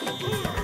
Ooh.